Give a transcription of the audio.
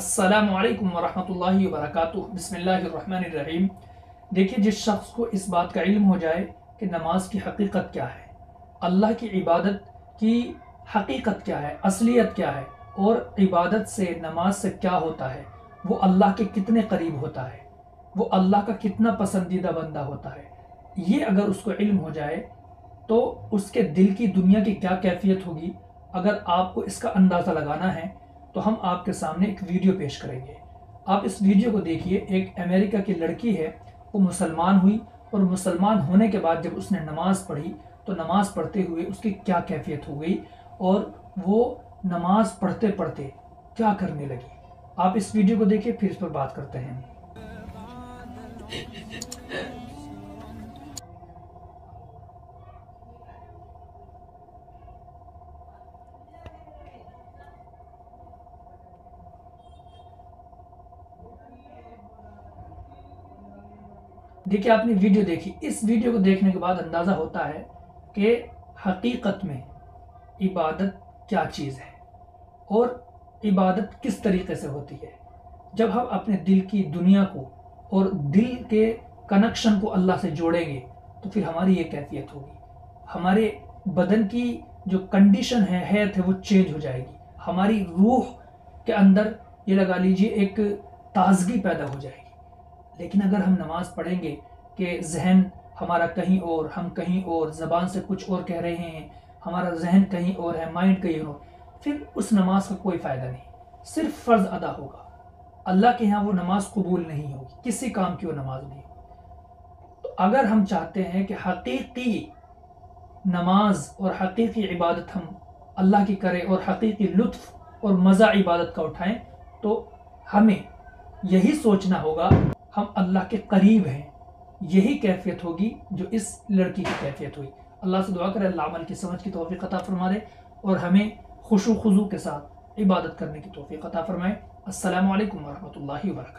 असलकम वरहमल वरक बसमीम देखिए, जिस शख्स को इस बात का इल्म हो जाए कि नमाज़ की हकीकत क्या है, अल्लाह की इबादत की हकीकत क्या है, असलियत क्या है, और इबादत से, नमाज़ से क्या होता है, वो अल्लाह के कितने करीब होता है, वो अल्लाह का कितना पसंदीदा बंदा होता है, ये अगर उसको इल्म हो जाए तो उसके दिल की दुनिया की क्या कैफियत होगी? अगर आपको इसका अंदाज़ा लगाना है तो हम आपके सामने एक वीडियो पेश करेंगे। आप इस वीडियो को देखिए, एक अमेरिका की लड़की है, वो मुसलमान हुई और मुसलमान होने के बाद जब उसने नमाज़ पढ़ी तो नमाज़ पढ़ते हुए उसकी क्या कैफियत हो गई और वो नमाज़ पढ़ते पढ़ते क्या करने लगी? आप इस वीडियो को देखिए, फिर इस पर बात करते हैं। देखिए, आपने वीडियो देखी। इस वीडियो को देखने के बाद अंदाज़ा होता है कि हकीकत में इबादत क्या चीज़ है और इबादत किस तरीके से होती है। जब हम अपने दिल की दुनिया को और दिल के कनेक्शन को अल्लाह से जोड़ेंगे तो फिर हमारी ये कैफियत होगी। हमारे बदन की जो कंडीशन है हैत है, वो चेंज हो जाएगी। हमारी रूह के अंदर, ये लगा लीजिए, एक ताजगी पैदा हो जाएगी। लेकिन अगर हम नमाज़ पढ़ेंगे कि जहन हमारा कहीं और, हम कहीं और, ज़बान से कुछ और कह रहे हैं, हमारा जहन कहीं और है, माइंड कहीं और, फिर उस नमाज़ का कोई फ़ायदा नहीं। सिर्फ़ फ़र्ज़ अदा होगा। अल्लाह के यहाँ वो नमाज़ कबूल नहीं होगी। किसी काम की वो नमाज़ नहीं। तो अगर हम चाहते हैं कि हकीकी नमाज़ और हकीकी इबादत हम अल्लाह की करें और हकीकी लुत्फ़ और मज़ा इबादत का उठाएँ तो हमें यही सोचना होगा हम अल्लाह के करीब हैं। यही कैफियत होगी जो इस लड़की की कैफियत हुई। अल्लाह से दुआ करें, अल्लाह अमल की समझ की तोफ़ी अता फरमा दे और हमें खुशो खुजू के साथ इबादत करने की तोफ़ी अता फ़रमाएँ। असल वरहमल वर्क